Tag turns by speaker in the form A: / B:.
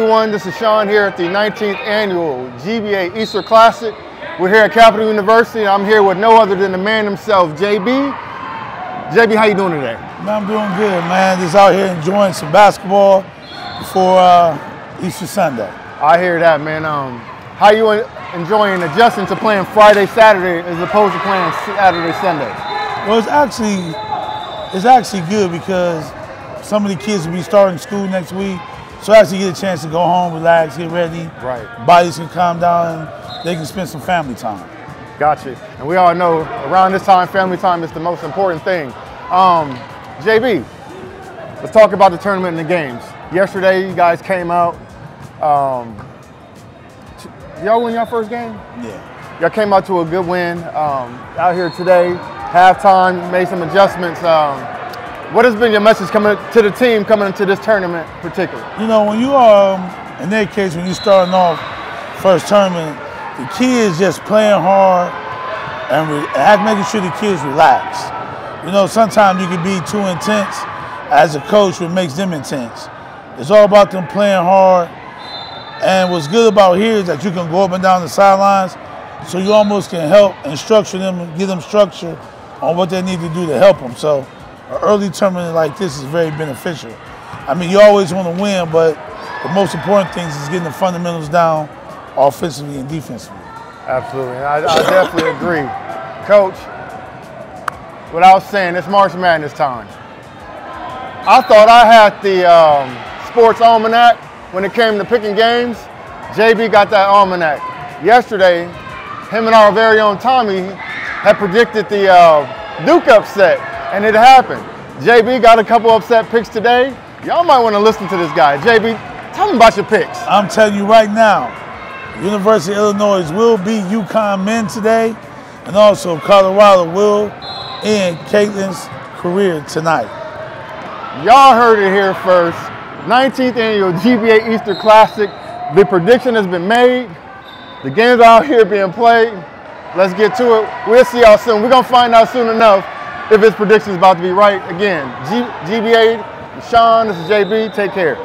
A: everyone, this is Sean here at the 19th annual GBA Easter Classic. We're here at Capital University. I'm here with no other than the man himself, JB. JB, how you doing today?
B: Man, I'm doing good, man. Just out here enjoying some basketball before uh, Easter Sunday.
A: I hear that, man. Um, how you enjoying adjusting to playing Friday, Saturday as opposed to playing Saturday, Sunday?
B: Well, it's actually it's actually good because some of the kids will be starting school next week, so I actually get a chance to go home, relax, get ready.
A: Right.
B: Bodies can calm down, and they can spend some family time.
A: Gotcha. And we all know around this time, family time is the most important thing. Um, JB, let's talk about the tournament and the games. Yesterday, you guys came out. Um, y'all win your first game?
B: Yeah.
A: Y'all came out to a good win. Um, out here today, halftime, made some adjustments. Um, what has been your message coming to the team coming into this tournament, particularly?
B: You know, when you are um, in that case, when you're starting off first tournament, the key is just playing hard and re- making sure the kids relax. You know, sometimes you can be too intense as a coach, what makes them intense. It's all about them playing hard. And what's good about here is that you can go up and down the sidelines, so you almost can help and structure them and give them structure on what they need to do to help them. So early tournament like this is very beneficial. I mean, you always want to win, but the most important thing is getting the fundamentals down offensively and defensively.
A: Absolutely. I, I definitely agree. Coach, without saying, it's March Madness time. I thought I had the um, sports almanac when it came to picking games. JB got that almanac. Yesterday, him and our very own Tommy had predicted the uh, Duke upset and it happened. JB got a couple upset picks today. Y'all might want to listen to this guy. JB, tell me about your picks.
B: I'm telling you right now, University of Illinois will beat UConn men today, and also Colorado will end Caitlin's career tonight.
A: Y'all heard it here first. 19th annual GBA Easter Classic. The prediction has been made. The games are out here being played. Let's get to it. We'll see y'all soon. We're going to find out soon enough if his prediction is about to be right. Again, G- GBA, Sean, this is JB. Take care.